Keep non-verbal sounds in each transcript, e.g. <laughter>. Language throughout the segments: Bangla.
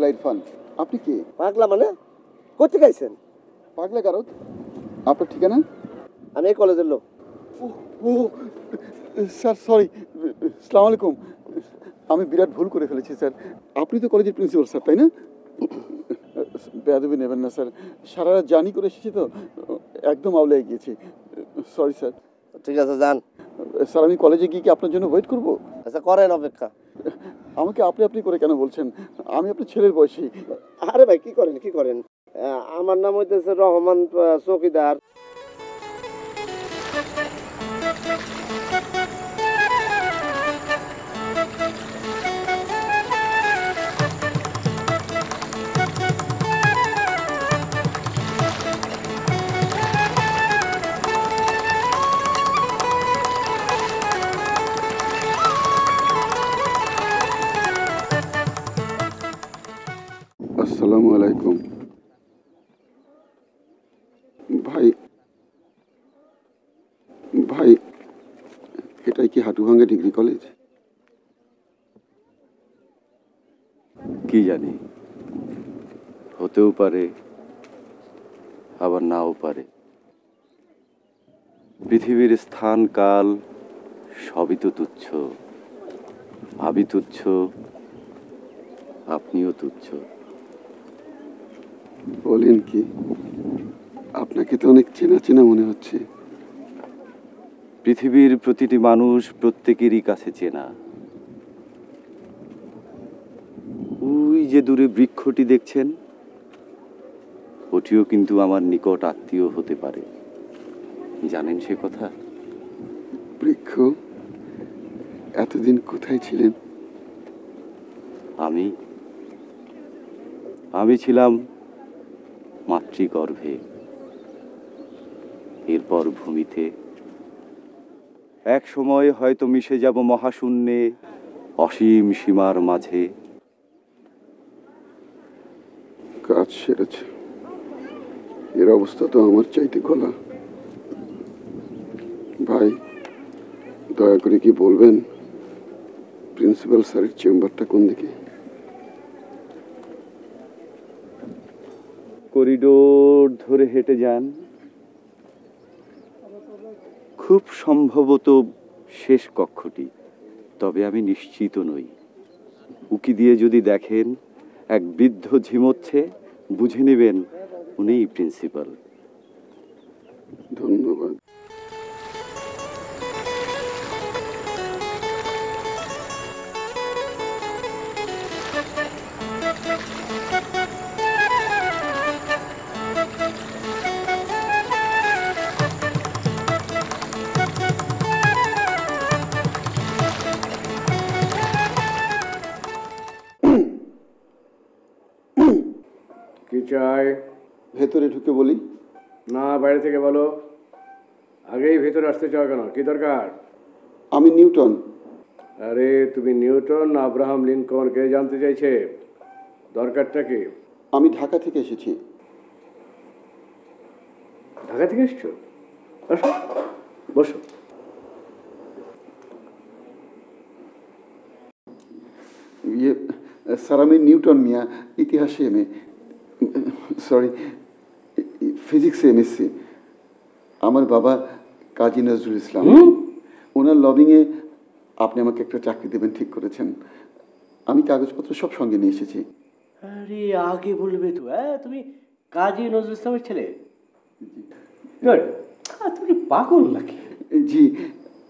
পাগলা ইরফান আপনি কে? পাগলা মানে? কোথেকে আইছেন? পাগলা কারত আপনার ঠিকানা? আমি এই কলেজের লোক। ও স্যার সরি। সালাম আলাইকুম। আমি বিরাট ভুল করে ফেলেছি স্যার। আপনি তো কলেজের প্রিন্সিপাল স্যার তাই না? বেয়াদবি নেবেন না স্যার। সারা রাত জার্নি করে এসেছি তো। একদম আউলে গিয়েছি। Sorry sir. ঠিক আছে যান। স্যার আমি কলেজে গিয়ে কি আপনার জন্য ওয়েট করব? আচ্ছা করেন অপেক্ষা। আমাকে আপনি আপনি করে কেন বলছেন? আমি আপনার ছেলের বয়সী। আরে ভাই, কি করেন কি করেন? আমার নাম হইতেছে রহমান চৌকিদার। Degree college? কি জানি, হতেও পারে, আবার নাও পারে। পৃথিবীর স্থান, কাল, সবই তো তুচ্ছ। আমি তুচ্ছ, আপনিও তুচ্ছ। বলেন কি, আপনাকে তো অনেক চেনা চেনা মনে হচ্ছে। পৃথিবীর প্রতিটি মানুষ প্রত্যেকেরই কাছে চেনা। ওই যে দূরে বৃক্ষটি দেখছেন ওটিও কিন্তু আমার নিকট আত্মীয় হতে পারে। জানেন সে কথা? বৃক্ষ এতদিন কোথায় ছিলেন? আমি আমি ছিলাম মাতৃগর্ভে। এরপর ভূমিতে এক সময় হয়তো মিশে যাব মহাশূন্যে অসীম সীমার মাঝে। কাজ সেরেছে। এর অবস্থা তো আমার চাইতে খোলা। ভাই দয়া করে কি বলবেন? প্রিন্সিপাল স্যারের চেম্বারটা কোন দিকে? করিডোর ধরে হেঁটে যান। খুব সম্ভবত শেষ কক্ষটি, তবে আমি নিশ্চিত নই। উকি দিয়ে যদি দেখেন, এক বৃদ্ধ ঝিমোচ্ছে, বুঝে নেবেন উনিই প্রিন্সিপাল। ধন্যবাদ। ভেতরে ঢুকে বলি। না বাইরে থেকে বলো। আগেই ভেতরে আসতে চাও কেন? কি দরকার? আমি নিউটন। আরে তুমি নিউটন না আব্রাহাম লিঙ্কন? কে জানতে চাইছে? দরকারটা কি? আমি ঢাকা থেকে এসেছি। ঢাকা থেকে এসছো? আসো বসো। ইয়ে স্যার আমি নিউটন মিয়া ইতিহাসে এম সরি ফিজিক্সে এমএসসি আমার বাবা কাজী নজরুল ইসলাম। ওনার লবিংয়ে আপনি আমাকে একটা চাকরি দেবেন ঠিক করেছেন। আমি কাগজপত্র সব সঙ্গে নিয়ে এসেছি। আরে আগে বলবে তো হ্যাঁ তুমি কাজী নজরুল ইসলামের ছেলে? তুমি পাগল নাকি? জি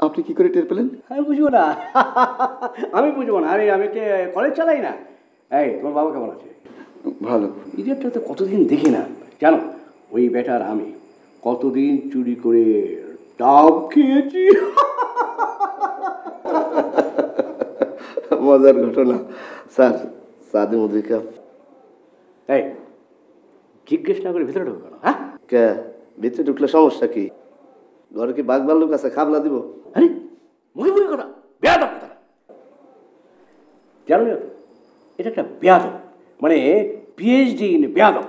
আপনি কি করে টের পেলেন? আমি বুঝব না। আমি বুঝব না। আরে আমি কে কলেজ চালাই না। এই তোমার বাবা কেমন আছে? ভালো। ইডিয়টটা তো কতদিন দেখি না। জানো ওই বেটার আমি কতদিন চুরি করে ডাব খেয়েছি। মজার ঘটনা। স্যার সাদে মধু কাপ এই জিজ্ঞেস না করে ভিতরে ঢোকো কেন হ্যাঁ? কে? ভিতরে ঢুকলে সমস্যা কি? ঘরে কি বাঘ ভাল্লুক আছে? খাবলা দিব? আরে মুখে মুখে কথা বেয়াদব কথা। জানো এটা একটা বেয়াদব মানে পিএইচডি ইন বেয়াদব।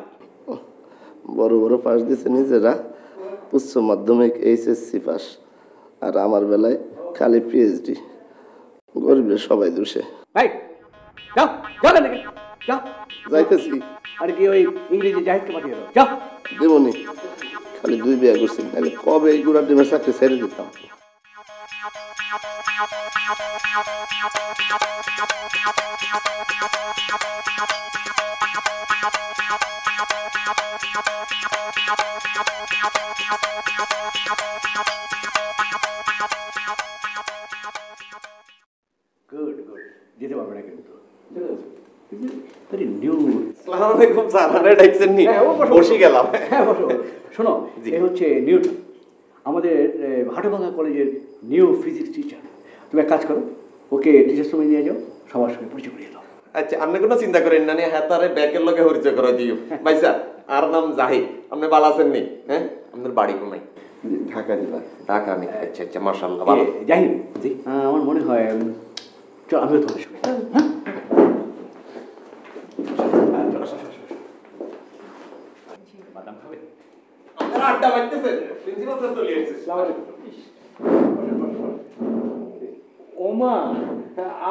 বড় বড় পাশ দিছে নিজেরা উচ্চ মাধ্যমিক এইচএসসি পাস। আর আমার বেলায় খালি পিএইচডি গরিবের সবাই দোষে। যাইতেছি। আর কি ওই ইংরেজি জাহিদকে পাঠিয়ে দাও। যাও। দেবনি খালি দুই বিয়া করছি নাহলে কবে এই গুড়ার ডিমের চাকরি ছেড়ে দিতাম? গুড গুড যেতে পারবে না কিন্তু ভেরি নিউ আসসালামাইকুম স্যার আরে ডাকছেন নি বসে গেলাম হ্যাঁ বসো শোনো এ হচ্ছে নিউটন আমাদের কলেজের নিউ ফিজিক্স টিচার তুমি এক কাজ করো ওকে টিচার সময় নিয়ে যাও সবার সঙ্গে পরিচয় করিয়ে দাও। আচ্ছা আপনি কোনো চিন্তা করেন না হ্যাঁ তারে ব্যাকের লগে পরিচয় করা দিও। <laughs> ভাই স্যার আর নাম জাহিদ। আপনি ভালো আছেন নি? হ্যাঁ? আপনার বাড়ি কোনায় ঢাকা জেলা। ঢাকা নি আচ্ছা আচ্ছা মাশাআল্লাহ ভালো। হোক, জি। আমার মনে হয় চল আমিও তোমাদের সঙ্গে হ্যাঁ। বাদাম খাবে? আপনারা আড্ডা মারতেছেন প্রিন্সিপাল স্যার চলে ওমা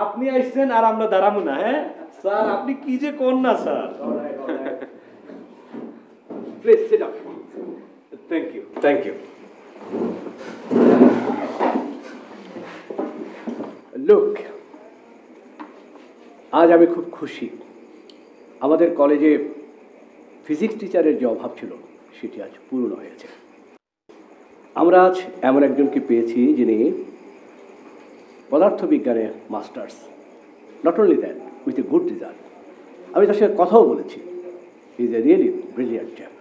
আপনি আসছেন আর আমরা দাঁড়াবো না হ্যাঁ? স্যার আপনি কি যে কোন না sir please sit up thank you thank you look আজ আমি খুব খুশি। আমাদের কলেজে ফিজিক্স টিচারের যে অভাব ছিল সেটি আজ পূরণ হয়েছে। আমরা আজ এমন একজনকে পেয়েছি যিনি পদার্থবিজ্ঞানে masters not only that with a good result আমি তার সঙ্গে কথাও বলেছি। Is a really brilliant chap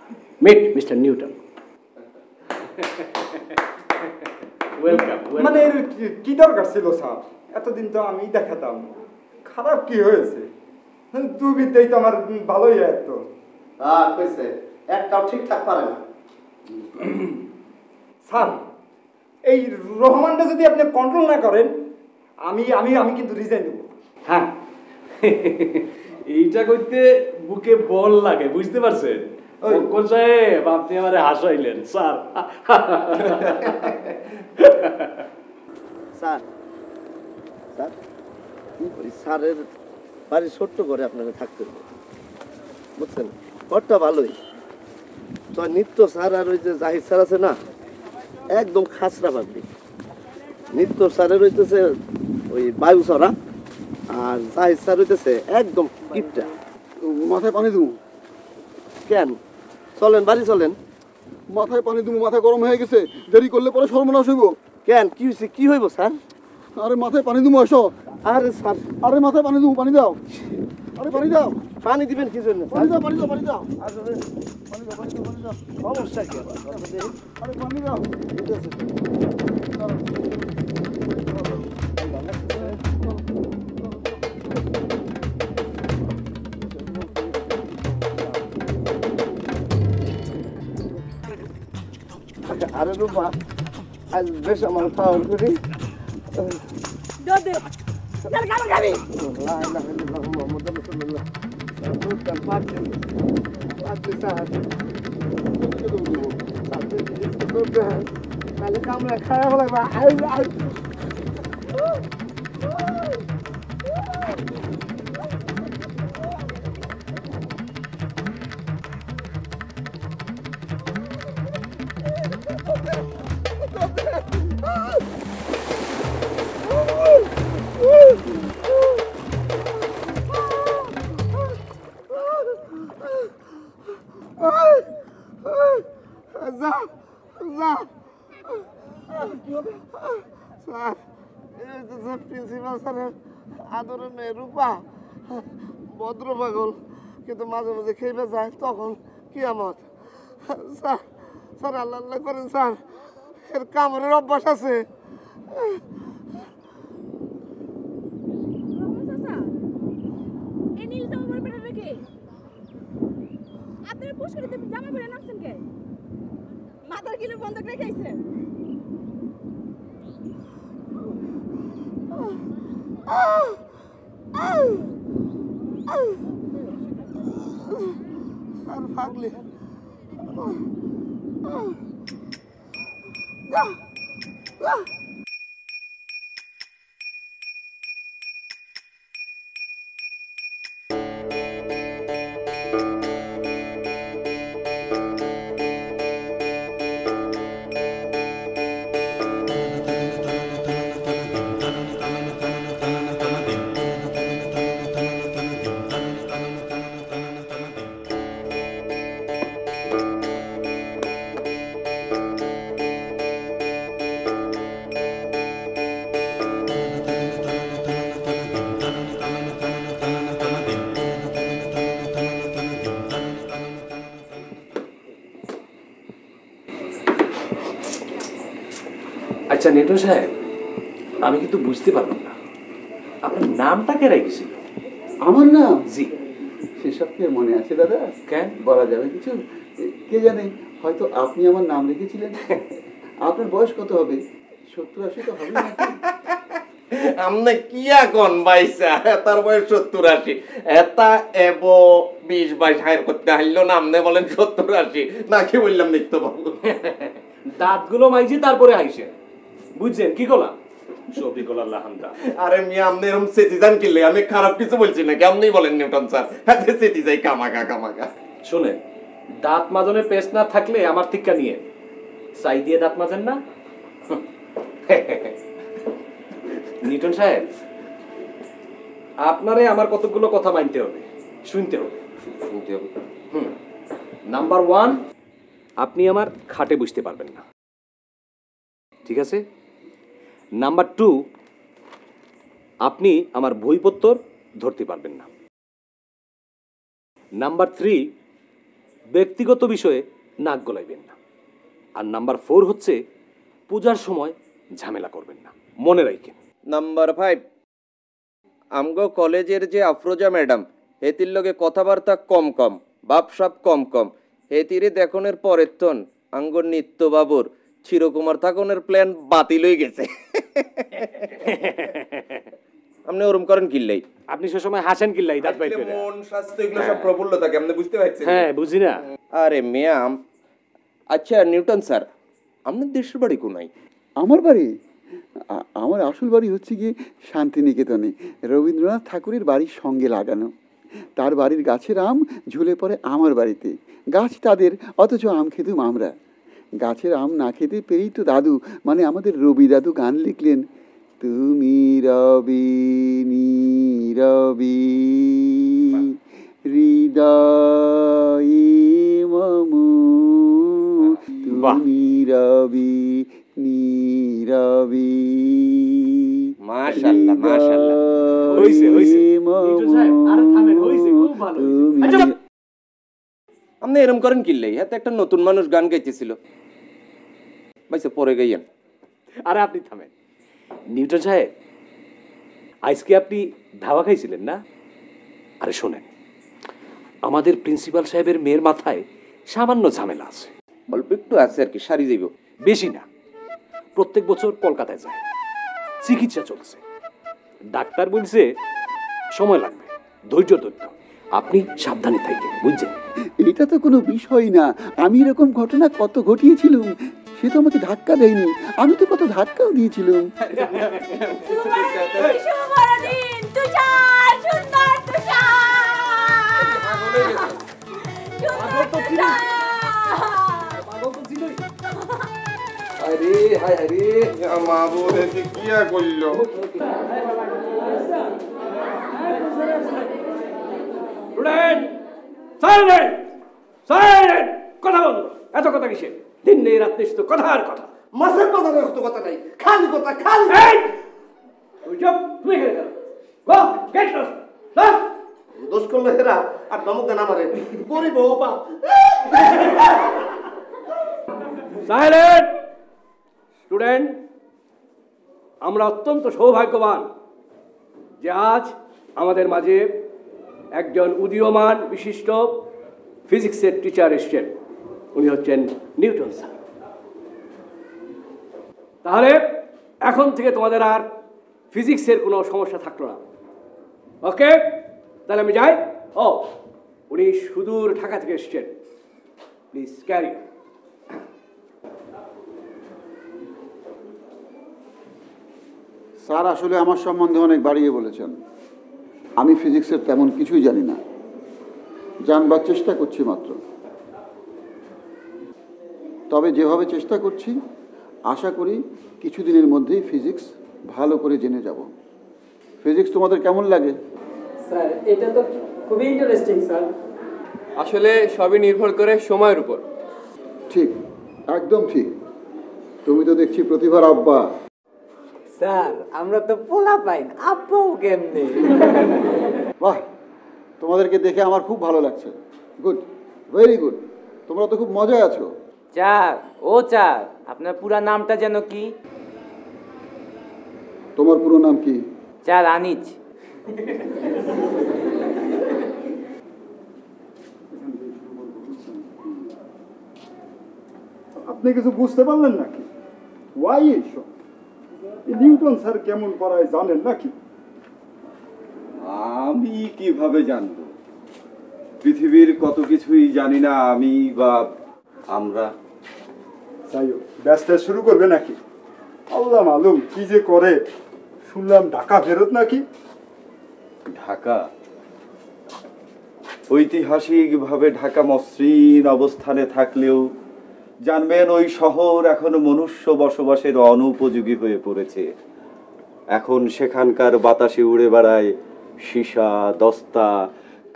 meet mister Newton welcome মানে এর কি- কি দরকার ছিল স্যার? এতদিন তো আমি দেখাতাম। খারাপ কি হয়েছে? দুবিতেই তো আমার ভালোই তো হ্যাঁ কইছে একটাও ঠিকঠাক পারে না। <clears throat> স্যার এই রহমানটা যদি আপনি কন্ট্রোল না করেন আমি আমি আমি কিন্তু রিজাইন দেবো। হ্যাঁ। <laughs> এইটা করতে বুকে বল লাগে বুঝতে পারছেন? সাহেব আপনি আমারে হাসাইলেন স্যার। স্যার স্যার ওই স্যারের বাড়ি ছোট্ট করে আপনাকে থাকতে হবে। বুঝছেন? ঘরটা ভালোই। তো নিত্য স্যার আর ওই যে জাহিদ স্যার আছে না একদম খাসরা পাবলিক। নিত্য স্যারের হইতেছে ওই বায়ু সরা আর জাহিদ স্যার হইতেছে একদম কিপটা। মাথায় পানি দেবো। কেন? চলেন বাড়ি চলেন। মাথায় পানি দেবো মাথা গরম হয়ে গেছে। দেরি করলে পরে সর্বনাশ হইব। কেন? কি হয়েছে কি হইব স্যার? আরে মাথায় পানি দেবো আসো। আরে স্যার। আরে মাথায় পানি দেবো পানি দাও। আরে পানি দাও। পানি দিবেন কি জন্য পানি দাও পানি দাও পানি দাও। আসলে পানি দাও পানি দাও পানি দাও। সমস্যা কি। আরে পানি দাও। আরে রূপা আজ বেশ আমার খাওয়া করি দোদে চল খাবার খাবি লা ইলাহা ইল্লাল্লাহ মুহাম্মাদুর রাসূলুল্লাহ দুধটা পাচ্ছি পাচ্ছি স্যার তাহলে কামড়া খাওয়া বলে বা আই আই যা স্যার প্রিন্সিপাল স্যারের আদরের মেয়ে রূপা, ভদ্র পাগল, কিন্তু মাঝে মাঝে খেয়ে যায়, তখন কি আমত স্যার স্যার, আল্লাহ আল্লাহ করেন, স্যার, এর কামড়ের অভ্যাস আছে। আপনারা পুষ্করিতে জামা পরে নাচছেন কে? মাথার কিলো বন্ধক রেখে স্যার পাগলি আচ্ছা নেটো সাহেব আমি কিন্তু বুঝতে পারলাম না। আপনার নামটা কে রেখেছিল আমার নাম? জি। সেসব কি মনে আছে দাদা? কেন? বলা যাবে কিছু? কে জানে? হয়তো আপনি আমার নাম রেখেছিলেন। আপনার বয়স কত হবে? সত্তর আশি তো হবে নাকি? আমনে কি এখন বাইসা? তার বয়স সত্তর আশি। এতা এব বিশ বাইশ হায়ার করতে হারলো না আমনে বলেন সত্তর আশি। নাকি বললাম নিত্য বাবু দাঁতগুলো মাইছি তারপরে আইসে বুঝছেন কি করলাম আরে মিয়া আপনি এরকম যান কিনলে আমি খারাপ কিছু বলছি নাকি? আপনি বলেন নিউটন স্যার যাই কামাকা কামাকা। শোনেন দাঁত মাজনের পেস্ট না থাকলে আমার নিয়ে। চাই দিয়ে দাঁত মাজেন না। নিউটন সাহেব আপনারে আমার কতগুলো কথা মানতে হবে শুনতে হবে। শুনতে হবে। হুম নাম্বার ওয়ান আপনি আমার খাটে বুঝতে পারবেন না। ঠিক আছে? নাম্বার টু আপনি আমার বইপত্তর ধরতে পারবেন না। নাম্বার থ্রি ব্যক্তিগত বিষয়ে নাক গলাইবেন না। আর নাম্বার ফোর হচ্ছে, পূজার সময় ঝামেলা করবেন না। মনে রাখেন। নাম্বার ফাইভ আমগো কলেজের যে আফরোজা ম্যাডাম, হেতির লগে কথাবার্তা কম কম বাপ বাপসাপ কম কম, হেতিরে দেখনের পরের তন, আঙ্গর নিত্য বাবুর চিরকুমার থাকনের প্ল্যান বাতিল হয়ে গেছে। আপনি ওরম করেন কিল্লাই। আপনি সে সময় হাসেন কিল্লাই দাঁত করে। মন স্বাস্থ্য এগুলো সব প্রফুল্ল থাকে আপনি বুঝতে পারছেন? হ্যাঁ বুঝি না। আরে ম্যাম আচ্ছা নিউটন স্যার আপনার দেশের বাড়ি কোনাই আমার বাড়ি? আমার আসল বাড়ি হচ্ছে গিয়ে শান্তিনিকেতনে। রবীন্দ্রনাথ ঠাকুরের বাড়ির সঙ্গে লাগানো। তার বাড়ির গাছের আম ঝুলে পড়ে আমার বাড়িতে। গাছ তাদের অথচ আম খেতুম আমরা। গাছের আম না খেতে পেরেই তো দাদু মানে আমাদের রবি দাদু গান লিখলেন তুমি রবি নীরবি হৃদয় মম। তুমি রবি নীরবি মাশাআল্লাহ, মাশাআল্লাহ। হইছে, হইছে। মম নিটু সাহেব, আরে থামেন, হইছে, খুব ভালো তুমি আচ্ছা, এরম করেন কিল্লাই হাতে একটা নতুন মানুষ গান গাইতেছিল। পরে গাইয়েন। আরে আপনি থামেন। নিউটন সাহেব, আজকে আপনি ধাওয়া খাইছিলেন না? আরে শোনেন, আমাদের প্রিন্সিপাল সাহেবের মেয়ের মাথায় সামান্য ঝামেলা আছে। অল্প একটু আছে আর কি, সারি যাইব। বেশি না। প্রত্যেক বছর কলকাতায় যায়। চিকিৎসা চলছে। ডাক্তার বলছে, সময় লাগবে। ধৈর্য হবে। আপনি সাবধানে থাকবেন বুঝছেন? এটা তো কোনো বিষয় না। আমি এরকম ঘটনা কত ঘটিয়েছিলাম সে তো আমাকে ধাক্কা দেয়নি। আমি তো কত ধাক্কাও দিয়েছিলাম। আরে হায় আরে মা বলে কি করল স্টুডেন্ট সাইলেন্ট সাইলেন্ট কথা বলো। এত কথা কিসের? দিন নেই রাত নেই শুধু কথা আর কথা। মাছের কথা কত কথা নাই। খালি কথা খালি তুমি এখানে কেন গো গেট দোষ করল হেরা আর নমক দেন আমারে। গরিব বাবা সাইলেন্ট স্টুডেন্ট আমরা অত্যন্ত সৌভাগ্যবান যে আজ আমাদের মাঝে একজন উদীয়মান বিশিষ্ট ফিজিক্সের টিচার এসছেন। উনি হচ্ছেন নিউটন স্যার। তাহলে এখন থেকে তোমাদের আর ফিজিক্সের কোনো সমস্যা থাকল না। ওকে? তাহলে আমি যাই। ও, উনি সুদূর ঢাকা থেকে এসছেন। প্লিজ ক্যারি স্যার, আসলে আমার সম্বন্ধে অনেক বাড়িয়ে বলেছেন। আমি ফিজিক্সের তেমন কিছুই জানি না। জানবার চেষ্টা করছি মাত্র। তবে যেভাবে চেষ্টা করছি আশা করি কিছুদিনের মধ্যেই ফিজিক্স ভালো করে জেনে যাব। ফিজিক্স তোমাদের কেমন লাগে? স্যার এটা তো খুবই ইন্টারেস্টিং স্যার। আসলে সবই নির্ভর করে সময়ের উপর। ঠিক একদম ঠিক। তুমি তো দেখছি প্রতিভার আব্বা। স্যার আমরা তো পোলা পাই না। আপু কেমনে? বাহ তোমাদেরকে দেখে আমার খুব ভালো লাগছে। গুড ভেরি গুড তোমরা তো খুব মজায় আছো। চার ও চার আপনার পুরা নামটা যেন কি? তোমার পুরো নাম কি? চার আনিজ আপনি কিছু বুঝতে পারলেন নাকি? ওয়াই এইসব? এই নিউটন স্যার কেমন করায় জানেন নাকি? আমি কীভাবে জানব? পৃথিবীর কত কিছুই জানি না আমি বা আমরা। যাই হোক ব্যস্ত শুরু করবে নাকি? আল্লাহ মালুম কি যে করে? শুনলাম ঢাকা ফেরত নাকি? ঢাকা? ঐতিহাসিকভাবে ঢাকা মসৃণ অবস্থানে থাকলেও জানবেন ওই শহর এখন মনুষ্য বসবাসের অনুপযোগী হয়ে পড়েছে। এখন সেখানকার বাতাসে উড়ে বেড়ায় সীসা দস্তা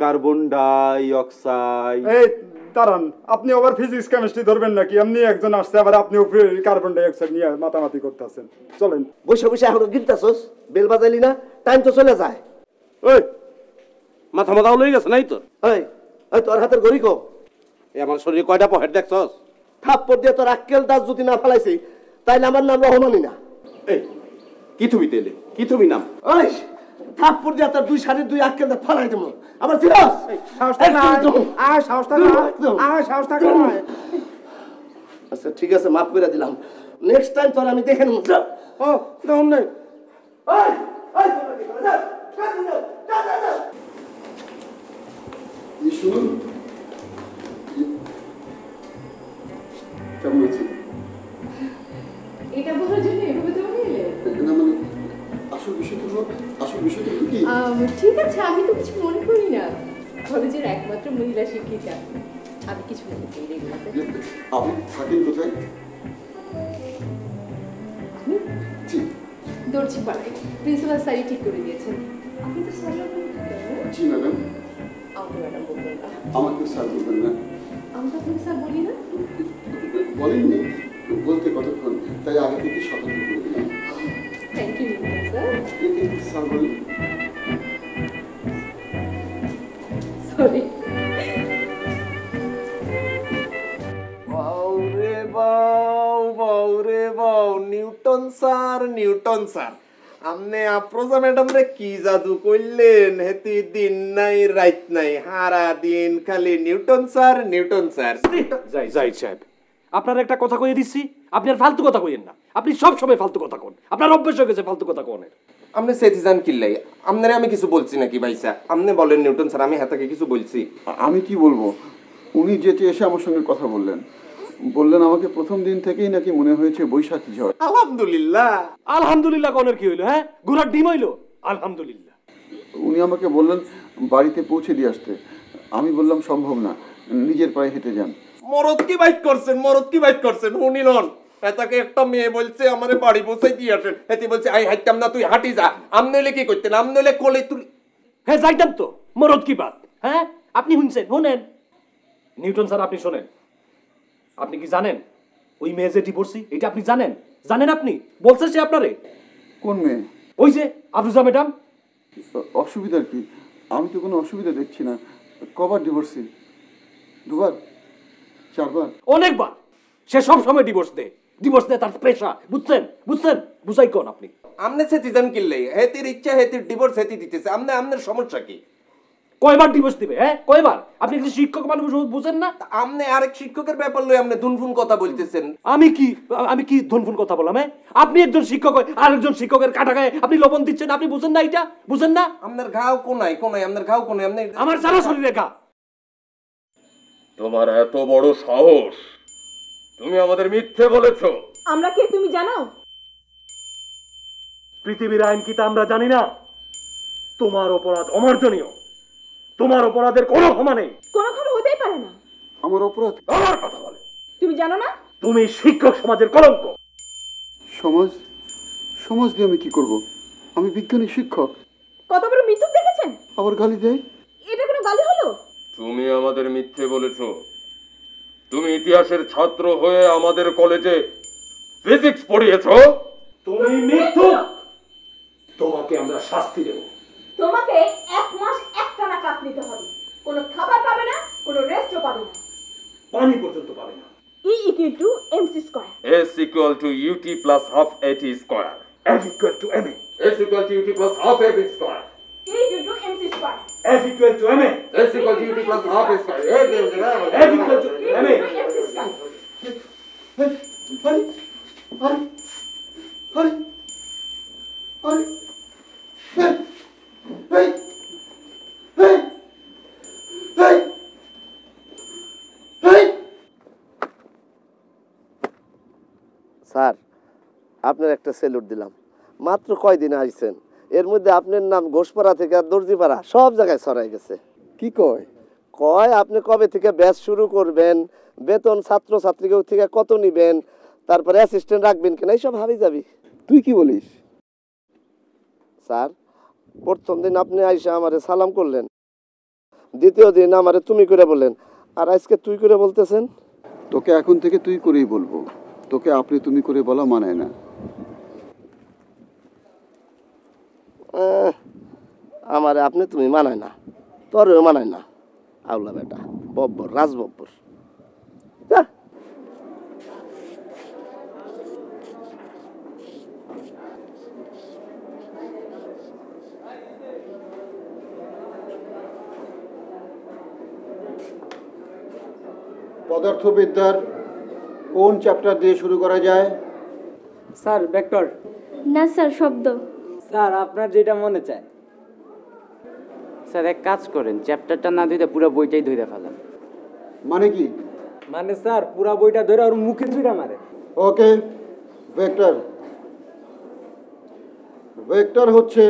কার্বন ডাই অক্সাইড। এই দাঁড়ান আপনি আবার ফিজিক্স কেমিস্ট্রি ধরবেন নাকি? এমনি একজন আসছে আবার আপনিও কার্বন ডাই অক্সাইড নিয়ে মাতামাতি করতেছেন। চলেন। বসে বসে এখনও গিলতাছস? বেল বাজাইলি না? টাইম তো চলে যায়। ওই মাথা মাথা লই গেছে নাই তোর? ওই ওই তোর হাতের ঘড়ি কো এ আমার শরীরে কয়টা পকেট দেখছস? থাপ্পড় দিয়ে তোর আক্কেল দাস যদি না ফেলাইছি তাইলে আমার নাম রহমানি না। এই কি তুমি তেলে কি তুমি নাম? ওই থাপ্পড় দিয়ে তোর দুই শাড়ির দুই আক্কেল দাস ফেলাই দেবো। আমার সিরাস আচ্ছা ঠিক আছে মাফ করে দিলাম। নেক্সট টাইম তোর আমি দেখে নেব। ও দাম নাই। আছেন এটা বলার জন্য এভাবে তুমি এলে? না মানে আসল বিষয়টা হলো আসল বিষয়টা কি? ঠিক আছে আমি তো কিছু মনে করি না। কলেজের একমাত্র মহিলা শিক্ষিকা। আমি কিছু মনে করি না আপনি থাকেন কোথায়? দর্জি পাড়ায়। প্রিন্সিপাল স্যারই ঠিক করে দিয়েছেন। আপনি তো স্যার জি ম্যাডাম। আমাকে ম্যাডাম বলবেন না। আমাকে স্যার বলবেন না। আমি তো আপনাকে স্যার বলি না। বলেননি বলতে কতক্ষণ? তাই আগে থেকে সতর্ক করে দিলাম। থ্যাংক ইউ স্যার স্যার বলেন। সরি বাউরে বাউ বাউরে বাউ নিউটন স্যার নিউটন স্যার। আমনে আফরোজা ম্যাডাম রে কি জাদু করলেন হেতি দিন নাই রাত নাই হারা দিন খালি নিউটন স্যার নিউটন স্যার। যাই যাই সাহেব। আপনার একটা কথা কইয়ে দিচ্ছি। আপনি আর ফালতু কথা কইেন না। আপনি সব সময় ফালতু কথা কোন। আপনার অভ্যেস হয়ে গেছে ফালতু কথা কোনের আমনে সেথিজান কিল্লাই। আমনারে আমি কিছু বলছি নাকি ভাইসা আমনে বলেন নিউটন স্যার আমি হাতাকে কিছু বলছি। আমি কি বলব? উনি যেতে এসে আমার সঙ্গে কথা বললেন। বললেন আমাকে প্রথম দিন থেকেই নাকি মনে হয়েছে বৈশাখী ঝড়। আলহামদুলিল্লাহ। আলহামদুলিল্লাহ কনের কি হইল হ্যাঁ? ঘোড়ার ডিম হইল? আলহামদুলিল্লাহ। উনি আমাকে বললেন বাড়িতে পৌঁছে দিয়ে আসতে। আমি বললাম সম্ভব না নিজের পায়ে হেঁটে যান। মরদ কি বাইট করছেন? মরদ কি বাইট করছেন? উনি নন। এটাকে একটা মেয়ে বলছে আমারে বাড়ি পৌঁছাই দিয়ে আসেন। এতে বলছে আই হাঁটতাম না তুই হাঁটি যা। আমনে হলে কি করতেন? আমনে হলে কোলে তুলি হ্যাঁ যাইতাম তো। মরদ কি বাত? হ্যাঁ? আপনি শুনছেন? শোনেন। নিউটন স্যার আপনি শোনেন। আপনি কি জানেন? ওই মেয়ে যে ডিভোর্সি এটা আপনি জানেন? জানেন আপনি? বলছে সে আপনারে। কোন মেয়ে? ওই যে আফরুজা ম্যাডাম। অসুবিধার কি? আমি তো কোনো অসুবিধা দেখছি না। কবার ডিভোর্সি দুবার? চারবার? অনেকবার। সে সব সময় ডিভোর্স দেয়। ডিভোর্স দেয় তার পেশা বুঝছেন? বুঝছেন? বুঝাই কোন আপনি? আমনে সেথিজান কিল্লাই হেতির ইচ্ছা হেতির ডিভোর্স হেতি দিতেছে। আমনে আমনের সমস্যা কি? কয়বার ডিভোর্স দিবে হ্যাঁ? কয়বার? আপনি কি শিক্ষক মানুষ বুঝেন না? আপনি আরেক শিক্ষকের ব্যাপার লই আমনে দুনফুন কথা বলতেছেন। আমি কি আমি কি ধনফুন কথা বললাম হ্যাঁ? আপনি একজন শিক্ষক হয়ে আরেকজন শিক্ষকের কাটা গায়ে আপনি লবণ দিচ্ছেন আপনি বুঝেন না এটা? বুঝেন না? আপনার ঘাও কোনায় কোনায় আপনার ঘাও কোনায় আপনি আমার সারা শরীরে গা তোমার এত বড় সাহস তুমি আমাদের মিথ্যে বলেছ। আমরা কে তুমি জানো? পৃথিবীর আইন কি তা আমরা জানি না? তোমার অপরাধ অমার্জনীয়। তোমার অপরাধের কোনো ক্ষমা নেই। কোনো ক্ষমা হতেই পারে না। আমার অপরাধ? আমার কথা বলে। তুমি জানো না? তুমি শিক্ষক সমাজের কলঙ্ক। সমাজ সমাজ দিয়ে আমি কি করব? আমি বিজ্ঞানী শিক্ষক। কত বড় মিথ্যুক দেখেছেন? আবার গালি দেয়? এটা কোনো গালি হলো? তুমি আমাদের মিথ্যে বলেছ। তুমি ইতিহাসের ছাত্র হয়ে আমাদের কলেজে ফিজিক্স পড়িয়েছো। তুমি মিথ্যুক। তোমাকে আমরা শাস্তি দেব। তোমাকে নিতে হবে কোনো খাবার পাবে না কোনো রেস্টও পাবে না পানি পর্যন্ত পাবে না ই ইকুয়াল টু এমসি স্কয়ার S equal to UT plus half AT square. F equal to MA. S equal to UT plus half AT square. Equal to M square F equal to MA. S equal to UT plus half A square. F equal to MA. MC square আরে আরে আরে আরে এই এই এই এই এই স্যার আপনার একটা সেলুট দিলাম। মাত্র কয়দিন আসছেন এর মধ্যে আপনার নাম ঘোষপাড়া থেকে আর দর্জিপাড়া সব জায়গায় ছড়াই গেছে। কি কয়? কয় আপনি কবে থেকে ব্যাচ শুরু করবেন? বেতন ছাত্র ছাত্রীকে থেকে কত নিবেন? তারপরে অ্যাসিস্ট্যান্ট রাখবেন কিনা এইসব হাবি যাবি। তুই কি বলিস? স্যার প্রথম দিন আপনি আইসা আমারে সালাম করলেন। দ্বিতীয় দিন আমারে তুমি করে বললেন। আর আজকে তুই করে বলতেছেন? তোকে এখন থেকে তুই করেই বলব। তোকে আপনি তুমি করে বলা মানায় না। আমারে আপনি তুমি মানায় না তোরেও মানায় না। আউলা বেটা বব্বর রাজবব্বর। যা। পদার্থবিদ্যার কোন চ্যাপ্টার দিয়ে শুরু করা যায়? স্যার ভেক্টর না স্যার শব্দ। স্যার আপনার যেটা মনে চায়। স্যার এক কাজ করেন চ্যাপ্টারটা না ধুইতে পুরো বইটাই ধুইতে ফেলান। মানে কি? মানে স্যার পুরা বইটা ধরে ওর মুখে চুইরা মারে। ওকে ভেক্টর ভেক্টর হচ্ছে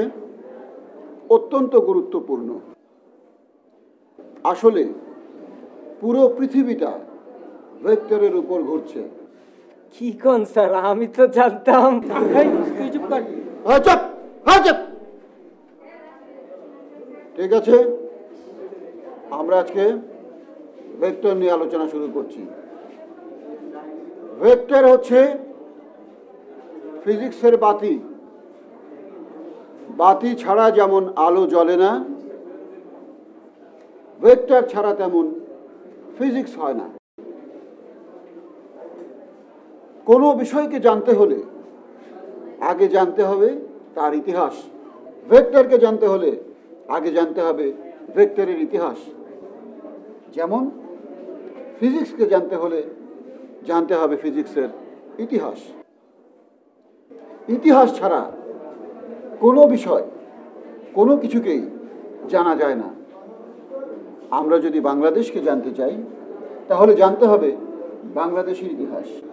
অত্যন্ত গুরুত্বপূর্ণ। আসলে পুরো পৃথিবীটা ভেক্টরের উপর ঘুরছে কি কোন স্যার আমি তো জানতাম তুই চুপ কর চুপ চুপ ঠিক আছে আমরা আজকে ভেক্টর নিয়ে আলোচনা শুরু করছি ভেক্টর হচ্ছে ফিজিক্সের বাতি বাতি ছাড়া যেমন আলো জ্বলে না ভেক্টর ছাড়া তেমন ফিজিক্স হয় না কোনো বিষয়কে জানতে হলে, আগে জানতে হবে তার ইতিহাস। ভেক্টরকে জানতে হলে আগে জানতে হবে ভেক্টরের ইতিহাস। যেমন, ফিজিক্সকে জানতে হলে জানতে হবে ফিজিক্সের ইতিহাস। ইতিহাস ছাড়া কোনো বিষয়, কোনো কিছুকেই জানা যায় না। আমরা যদি বাংলাদেশকে জানতে চাই, তাহলে জানতে হবে বাংলাদেশের ইতিহাস।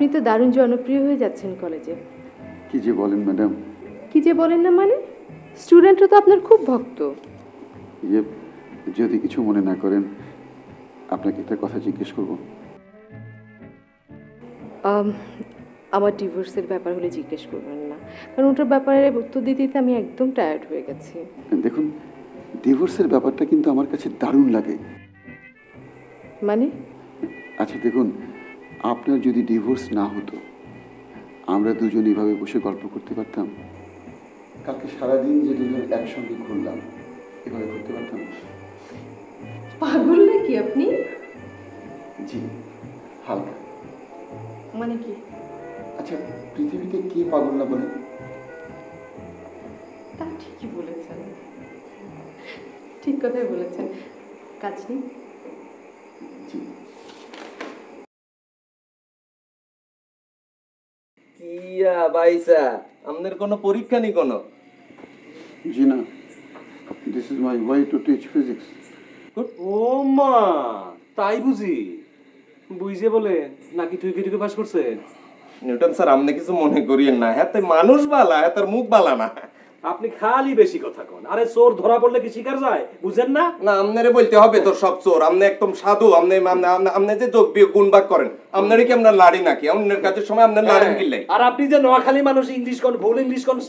আপনি তো দারুণ জনপ্রিয় হয়ে যাচ্ছেন কলেজে। কি যে বলেন ম্যাডাম? কি যে বলেন না মানে? স্টুডেন্টরা তো আপনার খুব ভক্ত। ইয়ে যদি কিছু মনে না করেন আপনাকে একটা কথা জিজ্ঞেস করব। আমার ডিভোর্সের ব্যাপার হলে জিজ্ঞেস করবেন না। কারণ ওটার ব্যাপারে উত্তর দিতে দিতে আমি একদম টায়ার্ড হয়ে গেছি। দেখুন ডিভোর্সের ব্যাপারটা কিন্তু আমার কাছে দারুণ লাগে। মানে? আচ্ছা দেখুন আপনার যদি ডিভোর্স না হতো আমরা দুজন এভাবে বসে গল্প করতে পারতাম? কালকে সারাদিন যে দুজন একসঙ্গে ঘুরলাম এভাবে করতে পারতাম? পাগল নাকি আপনি? জি হালকা। মানে কি? আচ্ছা পৃথিবীতে কে পাগল না বলে? তা ঠিকই বলেছেন। ঠিক কথাই বলেছেন। কাজ নেই? ইয়া বাইসা আমাদের কোনো পরীক্ষা নেই কোনো। জি না this is my way to teach physics ও মা তাই বুঝি। বুঝে বলে নাকি তুই কি পাস করছে? নিউটন স্যার আপনি কিছু মনে করিয়েন না। হ্যাঁ তাই মানুষ বালা হ্যাঁ তার মুখ বালা না। আপনি খালি বেশি কথা কন। আরে চোর ধরা পড়লে কি শিকার যায়? বুঝেন না? না আপনারে বলতে হবে তোর সব চোর। আপনি একদম সাধু আপনি আপনি- যে যোগ বিয়োগ গুণবাগ করেন আপনারই কি আপনার লাড়ি নাকি? কাছে সময় আপনার লাড়ি কিনলাই আর আপনি যে নোয়াখালী মানুষ ইংলিশ কোন ভুল ইংলিশ কোন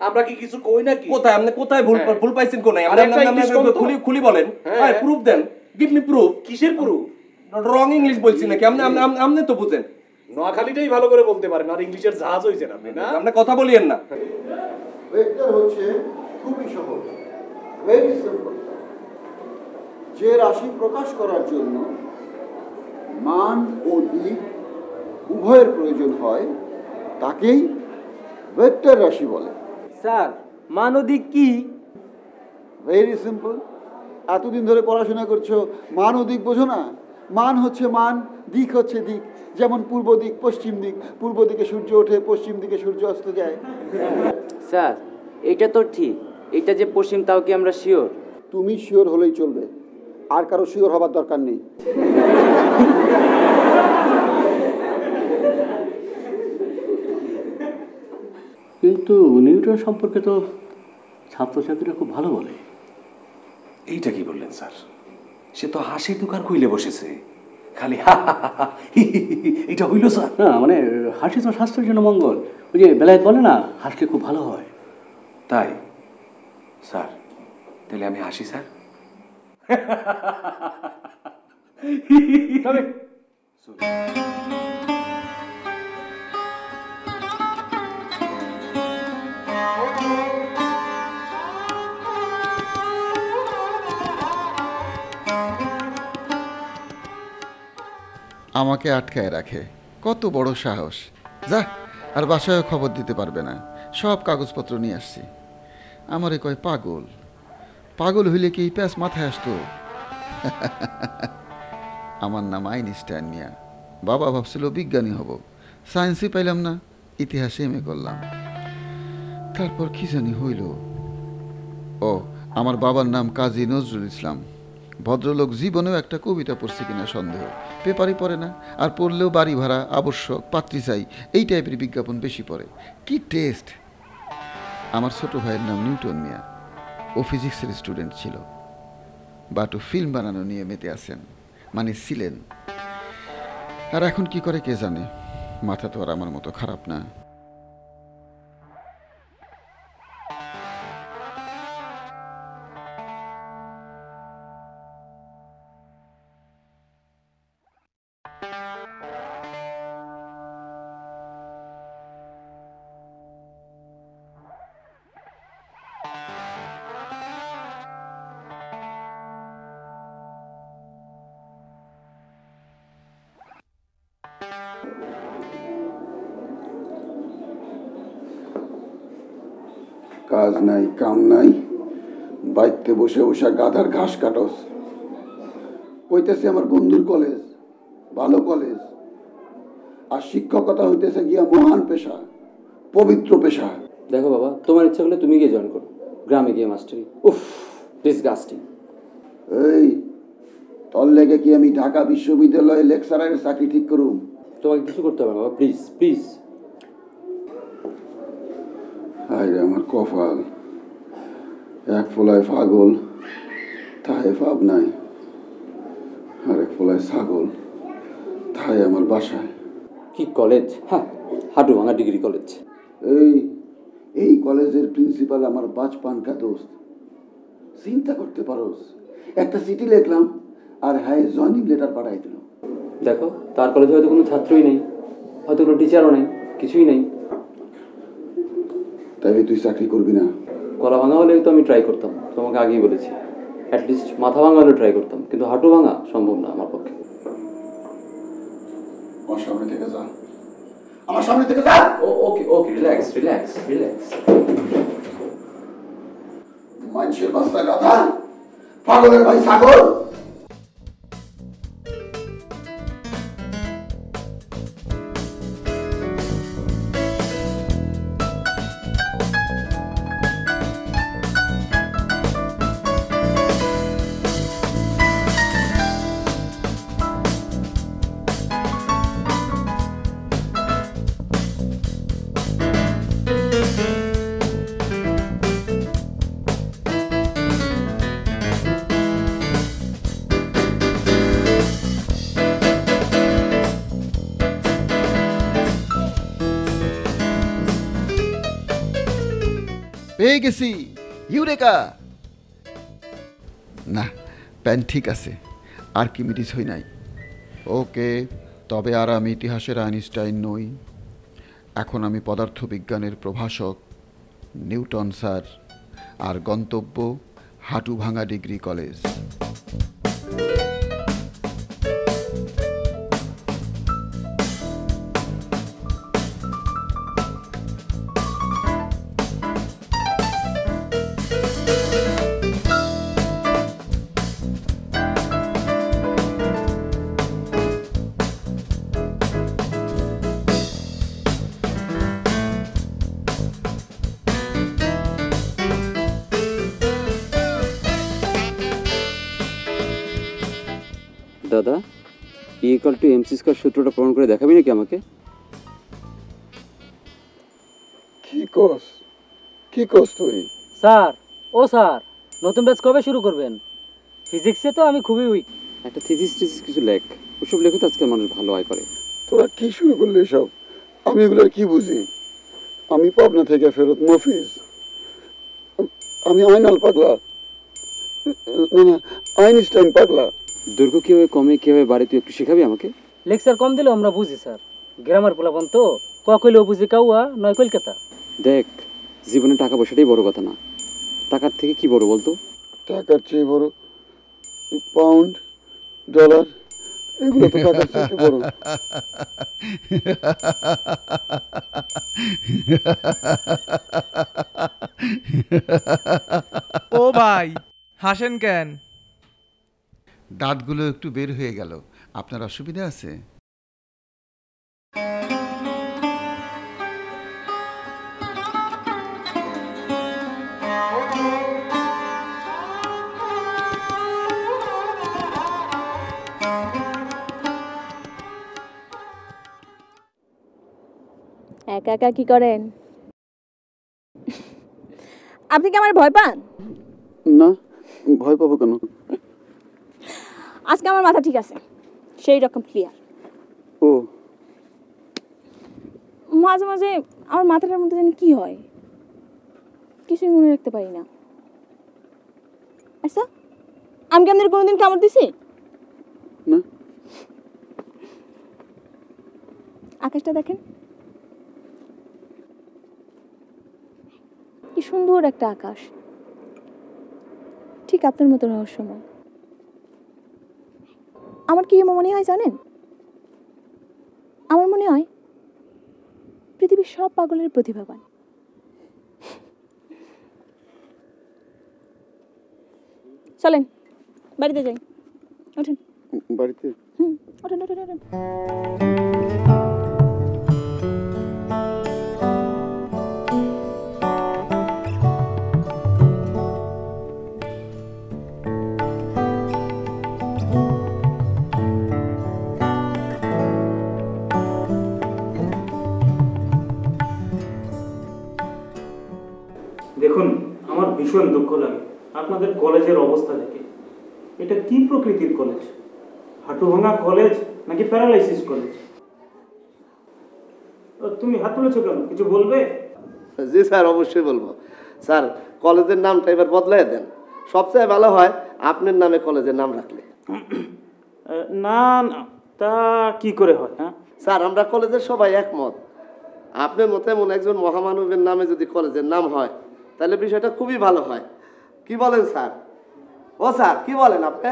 আমরা কি কিছু কই নাকি? কোথায়? আপনি কোথায় ভুল হ্যাঁ। ভুল পাইছেন কোন? খুলি খুলি বলেন। হ্যাঁ। হ্যাঁ প্রুফ দেন। গিভ মি প্রুফ কিসের প্রুফ রং ইংলিশ বলছি নাকি? আপনি আপনি- আপনি- আপনি তো বুঝেন। নোয়াখালীটাই ভালো করে বলতে পারেন আর ইংলিশের জাহাজ হইছেন আপনি না? আপনি কথা বলিয়েন না। ভেক্টর হচ্ছে খুবই সহজ ভেরি সিম্পল যে রাশি প্রকাশ করার জন্য মান ও দিক উভয়ের প্রয়োজন হয় তাকেই ভেক্টর রাশি বলে। স্যার মানদিক কি? ভেরি সিম্পল এতদিন ধরে পড়াশোনা করছ মান ও দিক বোঝো না। মান হচ্ছে মান দিক হচ্ছে দিক। যেমন পূর্ব দিক পশ্চিম দিক। পূর্ব দিকে সূর্য ওঠে পশ্চিম দিকে সূর্য অস্ত যায়। স্যার এটা তো ঠিক। এটা যে পশ্চিম তাও কি আমরা শিওর? তুমি শিওর হলেই চলবে। আর কারও শিওর হবার দরকার নেই। কিন্তু নিউটন সম্পর্কে তো ছাত্রছাত্রীরা খুব ভালো বলে। এইটা কি বললেন স্যার? সে তো হাসির দোকান খুইলে বসেছে। খালি হা এটা হইল স্যার। না মানে হাসি তো স্বাস্থ্যের জন্য মঙ্গল। ওই যে বেলায় বলে না হাসলে খুব ভালো হয়। তাই? স্যার তাহলে আমি হাসি স্যার। তবে আমাকে আটকায় রাখে। কত বড় সাহস। যা, আর বাসায় খবর দিতে পারবে না। সব কাগজপত্র নিয়ে আসছি। আমারে কয়, পাগল। পাগল হইলে কি প্যাঁচ মাথায় আসতো? <laughs> আমার নাম আইনস্টাইন মিয়া। বাবা ভাবছিল বিজ্ঞানী হব। সায়েন্সই পাইলাম না, ইতিহাসে এম করলাম। তারপর কি জানি হইল। ও, আমার বাবার নাম কাজী নজরুল ইসলাম। ভদ্রলোক জীবনেও একটা কবিতা পড়ছে কিনা সন্দেহ। পেপারই পড়ে না, আর পড়লেও বাড়ি ভাড়া, আবশ্যক, পাত্রী চাই, এই টাইপের বিজ্ঞাপন বেশি পড়ে। কি টেস্ট আমার ছোট ভাইয়ের নাম নিউটন মিয়া। ও ফিজিক্সের স্টুডেন্ট ছিল। বাটু ফিল্ম বানানো নিয়ে মেতে আসেন মানে ছিলেন। আর এখন কি করে কে জানে? মাথা তো আর আমার মতো খারাপ না। কাম নাই। বাইতে বসে বসে গাধার ঘাস কাটস। কইতেছে আমার বন্ধুর কলেজ ভালো কলেজ। আর শিক্ষকতা হইতেছে গিয়া মহান পেশা পবিত্র পেশা। দেখো বাবা তোমার ইচ্ছা করলে তুমি গিয়ে জয়েন করো। গ্রামে গিয়ে মাস্টারি উফ ডিসগাস্টিং এই তোর লেগে কি আমি ঢাকা বিশ্ববিদ্যালয়ে লেকচারারের চাকরি ঠিক করুম? তোমাকে কিছু করতে হবে বাবা প্লিজ প্লিজ হায় আমার কপাল। এক ফোলায় পাগল তাহে পাব নাই। আর এক ফোলায় ছাগল তাই আমার বাসায়। কি কলেজ? হ্যাঁ হাঁটু ভাঙা ডিগ্রি কলেজ। এই এই কলেজের প্রিন্সিপাল আমার বাজপান কা দোস্ত। চিন্তা করতে পারোস একটা চিঠি লিখলাম আর হ্যাঁ জয়নিং লেটার পাঠাই দিল। দেখো তার কলেজে হয়তো কোনো ছাত্রই নেই হয়তো কোনো টিচারও নেই কিছুই নেই। তাইলে তুই চাকরি করবি না? গলা ভাঙা হলে তো আমি ট্রাই করতাম। তোমাকে আগেই বলেছি। অ্যাটলিস্ট মাথা ভাঙা হলে ট্রাই করতাম কিন্তু হাঁটু ভাঙা সম্ভব না আমার পক্ষে। আমার সামনে থেকে যা। আমার সামনে থেকে যা! Okay okay relax relax relax মানুষের বাস্তা কথা পাগলের ভাই ছাগল! পেয়ে গেছি। ইউরেকা না প্যান ঠিক আছে, আর কি মিটিস হই নাই। ওকে, তবে আর আমি ইতিহাসের আইনস্টাইন নই। এখন আমি পদার্থবিজ্ঞানের প্রভাষক, নিউটন স্যার, আর গন্তব্য হাটুভাঙা ডিগ্রি কলেজ। স্কোয়ার সূত্রটা প্রমাণ করে দেখাবি নাকি আমাকে? কি কস? কি কস তুই? স্যার ও স্যার নতুন ব্যাচ কবে শুরু করবেন? ফিজিক্সে তো আমি খুবই উইক একটা থিসিস টিসিস কিছু লেখ। ওসব লেখো তো আজকাল মানুষ ভালো আয় করে। তোরা কি শুরু করলি সব আমি এগুলো কি বুঝি? আমি পাবনা থেকে ফেরত মফিজ। আমি আইনাল পাগলা। না না আইনস্টাইন পাগলা। দৈর্ঘ্য কীভাবে কমে কীভাবে বাড়ে তুই একটু শেখাবি আমাকে? লেকচার কম দিলেও আমরা বুঝি স্যার। গ্রামার পোলাপন তো ক কইলেও বুঝি কাউয়া নয় কলকাতা দেখ জীবনে টাকা পয়সাটাই বড় কথা না। টাকার থেকে কি বড় বলতো? টাকার চেয়ে বড় পাউন্ড ডলার এগুলো তো টাকার চেয়ে বড়। ও ভাই হাসেন কেন? দাঁতগুলো একটু বের হয়ে গেল। আপনার অসুবিধা আছে? একা একা কি করেন? আপনি কি আমার ভয় পান? না ভয় পাবো কেন? আজকে আমার মাথা ঠিক আছে। সেই রকম ক্লিয়ার ও। মাঝে মাঝে আমার মাথাটার মধ্যে জানি কি হয় কিছুই মনে রাখতে পারি না। আচ্ছা আমি কি আপনাদের কোনোদিন কামড় দিছি? না। আকাশটা দেখেন। কি সুন্দর একটা আকাশ। ঠিক আপনার মতো রহস্যময়। আমার কি মনে হয় জানেন? আমার মনে হয় পৃথিবীর সব পাগলের প্রতিভাবান। চলেন বাড়িতে যাই। ওঠেন বাড়িতে? হুম ওঠেন ওঠেন ওঠেন দেখুন আমার ভীষণ দুঃখ লাগে। আপনাদের কলেজের অবস্থা দেখে। এটা কি প্রকৃতির কলেজ? হাঁটু ভাঙা কলেজ নাকি প্যারালাইসিস কলেজ? তুমি হাত তুলেছো কেন? কিছু বলবে? জি স্যার অবশ্যই বলব। স্যার কলেজের নামটা এবার বদলাই দেন। সবচেয়ে ভালো হয় আপনার নামে কলেজের নাম রাখলে। না না তা কি করে হয় হ্যাঁ? স্যার আমরা কলেজের সবাই একমত। আপনার মতে এমন একজন মহামানবের নামে যদি কলেজের নাম হয় তাহলে বিষয়টা খুবই ভালো হয়। কি বলেন স্যার? ও স্যার কি বলেন আপনি?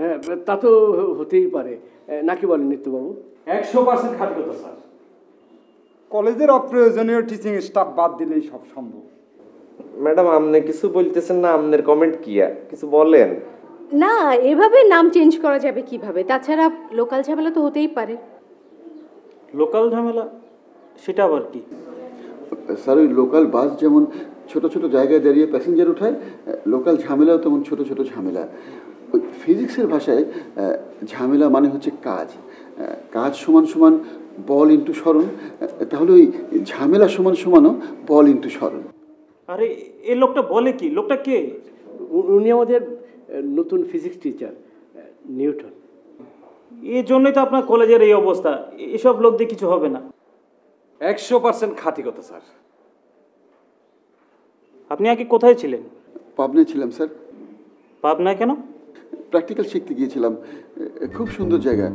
হ্যাঁ তা তো হতেই পারে। নাকি বলেন নিত্যবাবু? একশো পার্সেন্ট খাঁটি কথা স্যার। কলেজের অপ্রয়োজনীয় টিচিং স্টাফ বাদ দিলেই সব সম্ভব। ম্যাডাম আপনি কিছু বলতেছেন না আপনার কমেন্ট কি? আর? কিছু বলেন। না এভাবে নাম চেঞ্জ করা যাবে কীভাবে? তাছাড়া লোকাল ঝামেলা তো হতেই পারে। লোকাল ঝামেলা? সেটা আবার কি? স্যার ওই লোকাল বাস যেমন ছোট ছোট জায়গায় দাঁড়িয়ে প্যাসেঞ্জার উঠায় লোকাল ঝামেলাও তেমন ছোট ছোট ঝামেলা। ওই ফিজিক্সের ভাষায় ঝামেলা মানে হচ্ছে কাজ। কাজ সমান সমান বল ইন্টু স্মরণ তাহলে ওই ঝামেলা সমান সমানও বল ইন্টু স্মরণ আরে এই লোকটা বলে কি? লোকটা কে? উনি আমাদের নতুন ফিজিক্স টিচার নিউটন। এই জন্যই তো আপনার কলেজের এই অবস্থা। এসব লোক দিয়ে কিছু হবে না। একশো পার্সেন্ট খাঁটি কথা স্যার। আপনি আগে কোথায় ছিলেন? পাবনায় ছিলাম স্যার। পাবনায় কেন? প্র্যাকটিক্যাল শিখতে গিয়েছিলাম। খুব সুন্দর জায়গা।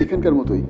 এখানকার মতোই।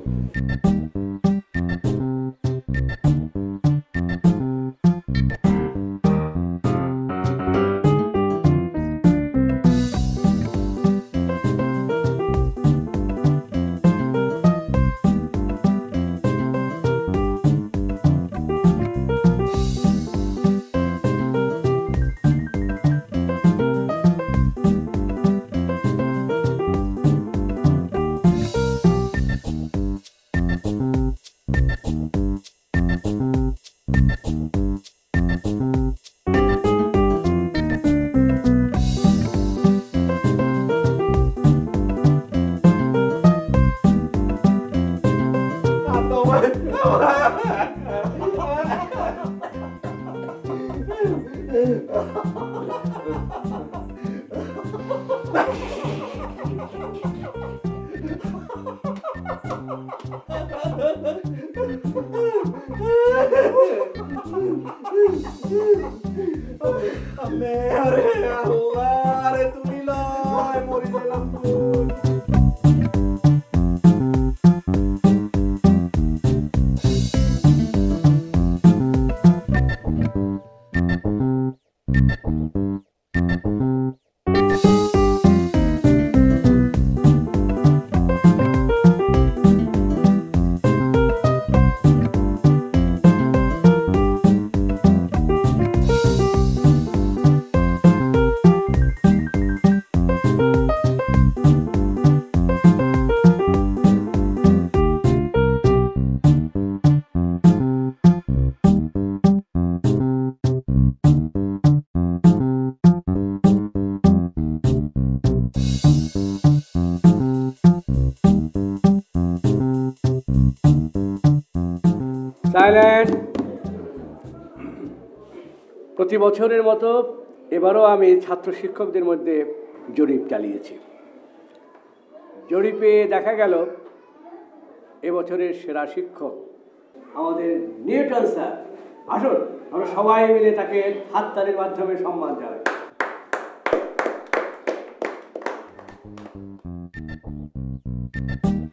সাইলেন্ট প্রতি বছরের মতো এবারও আমি ছাত্র শিক্ষকদের মধ্যে জরিপ চালিয়েছি। জরিপে দেখা গেল, এবছরের সেরা শিক্ষক আমাদের নিউটন স্যার। আসুন, আমরা সবাই মিলে তাকে হাততালির মাধ্যমে সম্মান জানাই। ও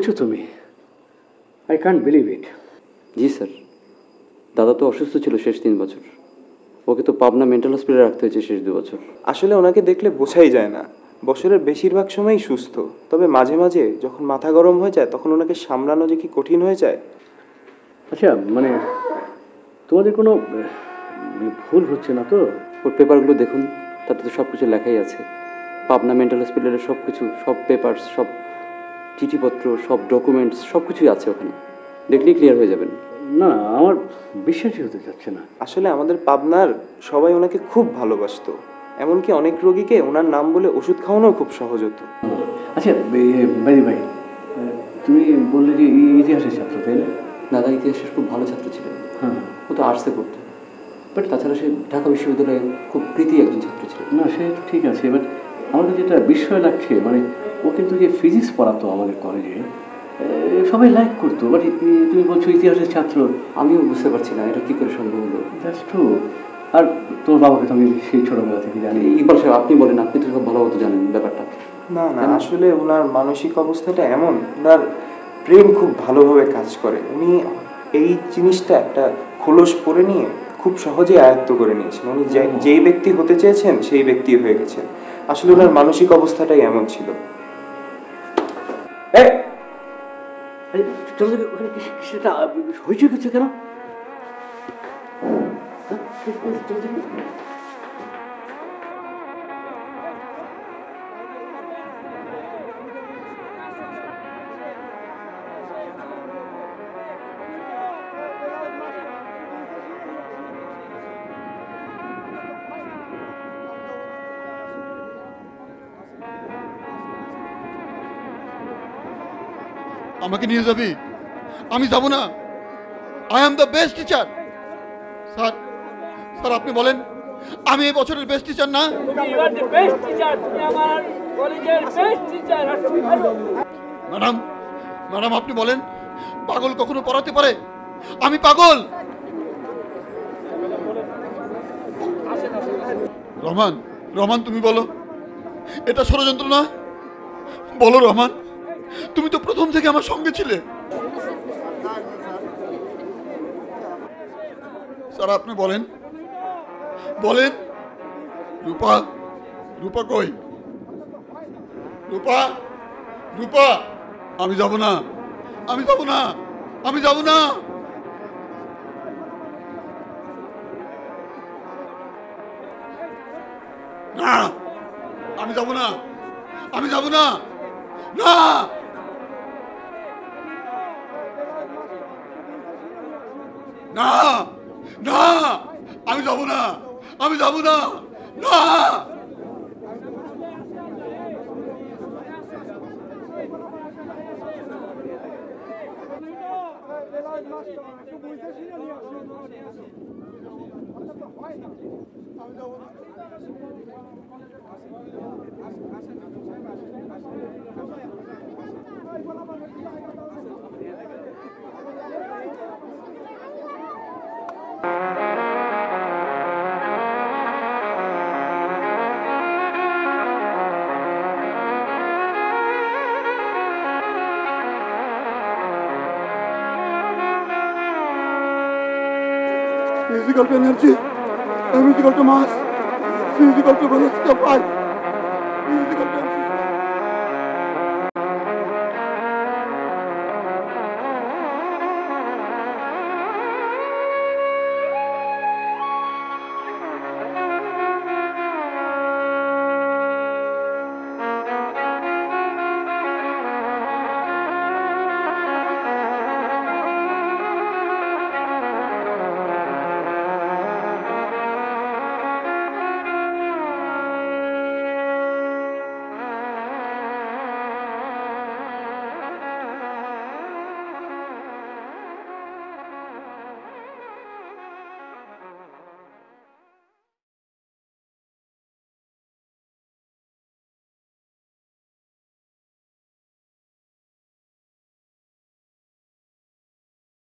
বলছো তুমি? I can't believe it G sir. দাদা তো অসুস্থ ছিল শেষ তিন বছর। ওকে তো পাবনা মেন্টাল হসপিটালে রাখতে হয়েছে শেষ দু বছর। আসলে ওনাকে দেখলে বোঝাই যায় না। বছরের বেশিরভাগ সময়ই সুস্থ। তবে মাঝে মাঝে যখন মাথা গরম হয়ে যায় তখন ওনাকে সামলানো যে কি কঠিন হয়ে যায়? আচ্ছা মানে তোমাদের কোনো মানে ভুল হচ্ছে না তো? ওর পেপারগুলো দেখুন। তাতে তো সব কিছু লেখাই আছে। পাবনা মেন্টাল হসপিটালের সব কিছু সব পেপারস সব চিঠিপত্র সব ডকুমেন্টস সব কিছুই আছে ওখানে। দেখলেই ক্লিয়ার হয়ে যাবেন। না আমার বিশ্বাসই হতে যাচ্ছে না। আসলে আমাদের পাবনার সবাই ওনাকে খুব ভালোবাসতো। এমনকি অনেক রোগীকে ওনার নাম বলে ওষুধ খাওয়ানো খুব সহজ হতো। আচ্ছা ভাই ভাই তুমি বললে যে ইতিহাসের ছাত্র তাই না? দাদা ইতিহাসের খুব ভালো ছাত্র ছিলেন। হ্যাঁ। ও তো আর্টসে পড়তো বাট তাছাড়া সে ঢাকা বিশ্ববিদ্যালয়ে খুব কৃতি একজন ছাত্র ছিলেন। না সে ঠিক আছে এবার আমাকে যেটা বিস্ময় লাগছে মানে ও কিন্তু যে ফিজিক্স পড়াতো আমাদের কলেজে সবাই লাইক করতো। বাট তুমি বলছো ইতিহাসের ছাত্র আমিও বুঝতে পারছি না এটা কি করে সম্ভব হলো? দ্যাটস ট্রু আর তোর বাবাকে তো আমি সেই ছোটবেলা থেকে জানি। ইকবাল সাহেব আপনি বলেন আপনি তো সব ভালো মতো জানেন ব্যাপারটা। না না আসলে ওনার মানসিক অবস্থাটা এমন। ওনার প্রেম খুব ভালোভাবে কাজ করে। উনি এই জিনিসটা একটা খোলস পরে নিয়ে খুব সহজেই আয়ত্ত করে নিয়েছেন। উনি যে- যেই ব্যক্তি হতে চেয়েছেন সেই ব্যক্তি হয়ে গেছেন। আসলে ওনার মানসিক অবস্থাটাই এমন ছিল। হয়েছে কিছু কেন? আমাকে নিয়ে যাবি? আমি যাব না। I am the best teacher sir sir, আপনি বলেন, আমি এই বছরের বেস্ট টিচার না? ম্যাডাম ম্যাডাম, আপনি বলেন, পাগল কখনো পড়াতে পারে? আমি পাগল। রহমান রহমান, তুমি বলো, এটা ষড়যন্ত্র না? বলো, রহমান। তুমি তো প্রথম থেকে আমার সঙ্গে ছিলে। স্যার, আপনি বলেন। বলেন। রূপা রূপা কই? রূপা রূপা, আমি যাব না। আমি যাব না। আমি যাব না। না, আমি যাব না। আমি যাব না। না! না না আমি যাব না আমি যাব না না। Physical to energy, M is equal to mass, C is equal to velocity of light.